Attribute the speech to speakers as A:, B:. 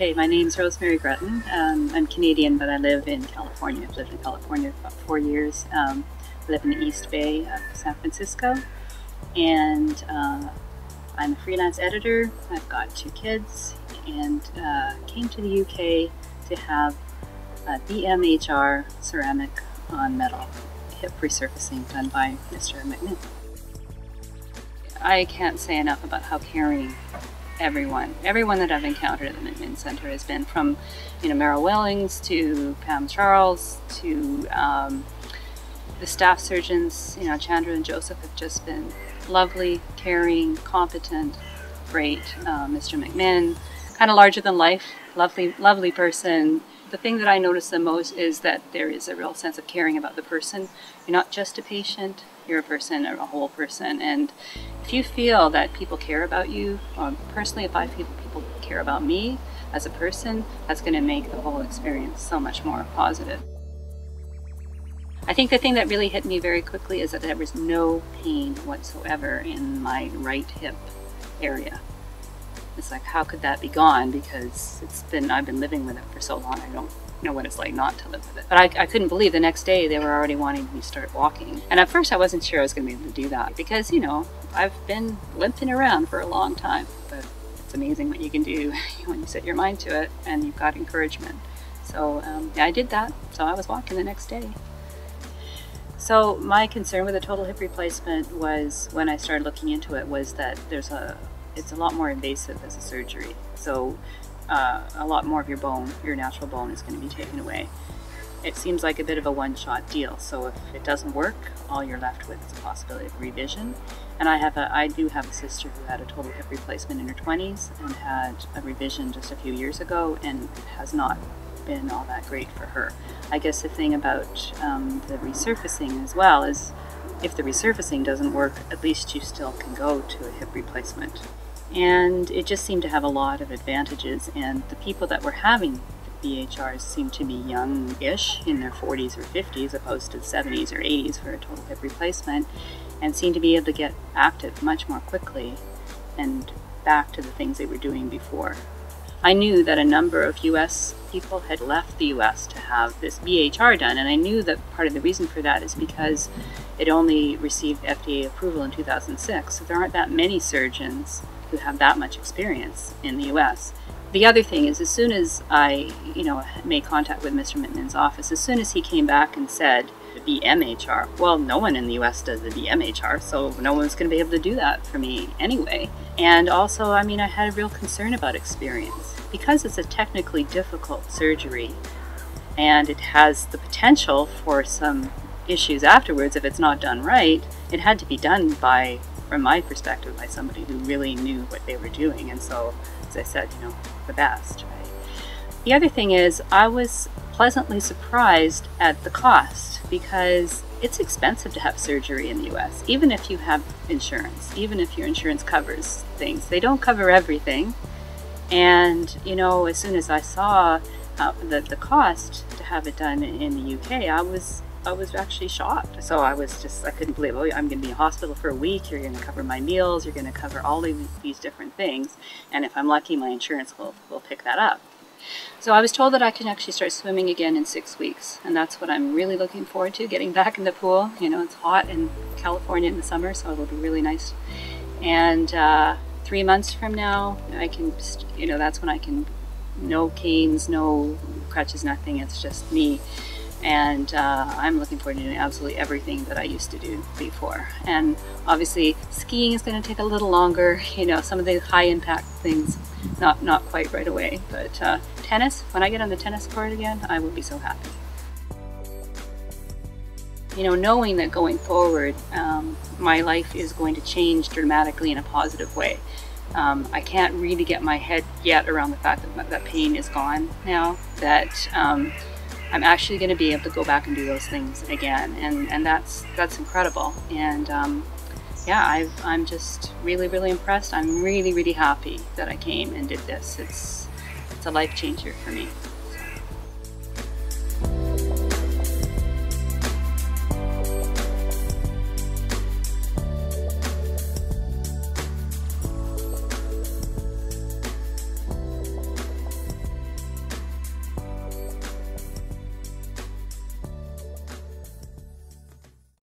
A: Okay, my name's Rosemary Gretton. Um, I'm Canadian, but I live in California. I've lived in California for about four years. Um, I live in the East Bay of San Francisco, and uh, I'm a freelance editor. I've got two kids, and uh, came to the UK to have a BMHR ceramic on metal hip resurfacing done by Mr. McMinn. I can't say enough about how caring everyone, everyone that I've encountered at the McMinn Center has been from, you know, Merrill Wellings to Pam Charles to um, the staff surgeons, you know, Chandra and Joseph have just been lovely, caring, competent, great. Uh, Mr. McMinn, kind of larger than life, lovely, lovely person. The thing that I notice the most is that there is a real sense of caring about the person. You're not just a patient, you're a person a whole person. And if you feel that people care about you, or personally, if I feel people care about me as a person, that's going to make the whole experience so much more positive. I think the thing that really hit me very quickly is that there was no pain whatsoever in my right hip area. It's like, how could that be gone? Because it's been, I've been living with it for so long, I don't know what it's like not to live with it. But I, I couldn't believe the next day they were already wanting me to start walking. And at first I wasn't sure I was going to be able to do that because, you know, I've been limping around for a long time. But it's amazing what you can do when you set your mind to it and you've got encouragement. So um, yeah, I did that. So I was walking the next day. So my concern with a total hip replacement was when I started looking into it was that there's a it's a lot more invasive as a surgery. So uh, a lot more of your bone, your natural bone, is going to be taken away. It seems like a bit of a one-shot deal. So if it doesn't work, all you're left with is a possibility of revision. And I have a, I do have a sister who had a total hip replacement in her 20s and had a revision just a few years ago, and it has not been all that great for her. I guess the thing about um, the resurfacing as well is if the resurfacing doesn't work, at least you still can go to a hip replacement and it just seemed to have a lot of advantages and the people that were having the BHRs seemed to be young-ish in their 40s or 50s opposed to 70s or 80s for a total hip replacement and seemed to be able to get active much more quickly and back to the things they were doing before. I knew that a number of US people had left the US to have this BHR done and I knew that part of the reason for that is because it only received FDA approval in 2006 so there aren't that many surgeons who have that much experience in the US. The other thing is, as soon as I, you know, made contact with Mr. McMinn's office, as soon as he came back and said the BMHR, well, no one in the US does the BMHR, so no one's going to be able to do that for me anyway. And also, I mean, I had a real concern about experience. Because it's a technically difficult surgery and it has the potential for some issues afterwards if it's not done right, it had to be done by from my perspective, by somebody who really knew what they were doing. And so, as I said, you know, the best, right? The other thing is, I was pleasantly surprised at the cost because it's expensive to have surgery in the US, even if you have insurance, even if your insurance covers things. They don't cover everything. And, you know, as soon as I saw uh, the, the cost to have it done in the UK, I was I was actually shocked. So I was just, I couldn't believe, oh, I'm going to be in hospital for a week. You're going to cover my meals. You're going to cover all of these different things. And if I'm lucky, my insurance will, will pick that up. So I was told that I can actually start swimming again in six weeks. And that's what I'm really looking forward to, getting back in the pool. You know, it's hot in California in the summer, so it'll be really nice. And uh, three months from now, I can, you know, that's when I can, no canes, no crutches, nothing. It's just me and uh, I'm looking forward to doing absolutely everything that I used to do before. And obviously, skiing is going to take a little longer. You know, some of the high impact things, not not quite right away. But uh, tennis, when I get on the tennis court again, I will be so happy. You know, knowing that going forward, um, my life is going to change dramatically in a positive way. Um, I can't really get my head yet around the fact that that pain is gone now. That um, I'm actually going to be able to go back and do those things again, and and that's that's incredible. And um, yeah, i I'm just really really impressed. I'm really really happy that I came and did this. It's it's a life changer for me.